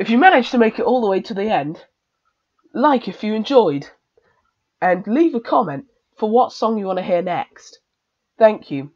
If you managed to make it all the way to the end, like if you enjoyed, and leave a comment for what song you want to hear next. Thank you.